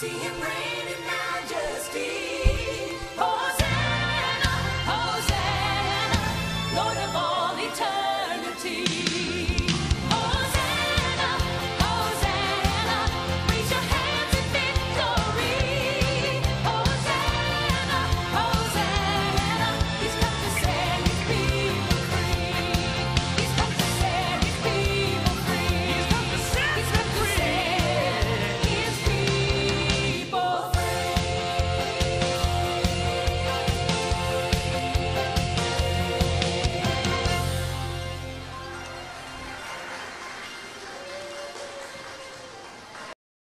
See him raining.